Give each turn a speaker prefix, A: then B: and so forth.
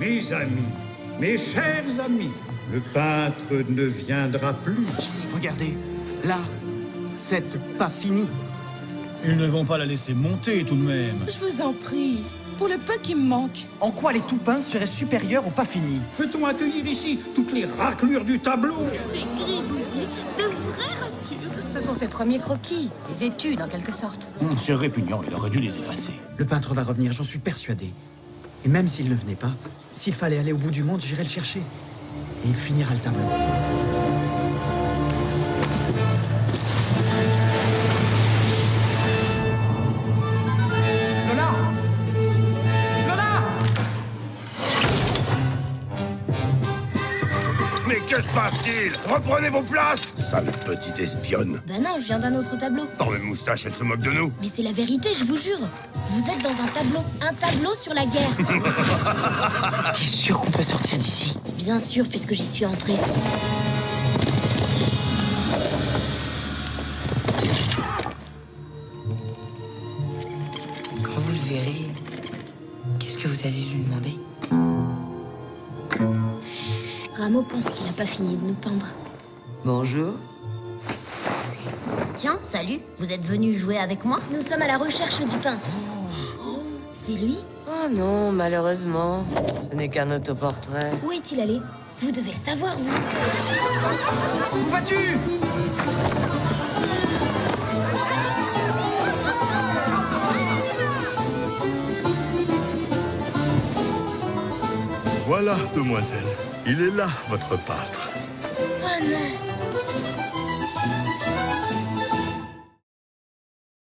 A: Mes amis, mes chers amis, le peintre ne viendra plus.
B: Regardez, là, c'est pas fini.
C: Ils ne vont pas la laisser monter tout de même.
D: Je vous en prie, pour le peu qui me manque.
B: En quoi les tout peints seraient supérieurs au pas fini
A: Peut-on accueillir ici toutes les raclures du tableau?
D: Des gribouillis, de vraies ratures. Ce sont ses premiers croquis, des études en quelque sorte.
C: Hum, C'est répugnant, il aurait dû les effacer.
B: Le peintre va revenir, j'en suis persuadé. Et même s'il ne venait pas, s'il fallait aller au bout du monde, j'irais le chercher. Et il finira le tableau. Lola Lola
E: Mais que se passe-t-il? Reprenez vos places Sale petite espionne
F: Bah non, je viens d'un autre tableau.
E: Dans une moustache, elle se moque de nous
F: Mais c'est la vérité, je vous jure. Vous êtes dans un tableau. Un tableau sur la guerre. Bien sûr, puisque j'y suis entrée.
G: Quand vous le verrez, qu'est-ce que vous allez lui demander?
F: Rameau pense qu'il n'a pas fini de nous peindre.
G: Bonjour.
F: Tiens, salut. Vous êtes venu jouer avec moi? Nous sommes à la recherche du peintre. Oh, lui
G: Oh non, malheureusement, ce n'est qu'un autoportrait.
F: Où est-il allé? Vous devez le savoir, vous.
B: Où vas-tu?
E: Voilà, demoiselle. Il est là, votre peintre.
F: Oh non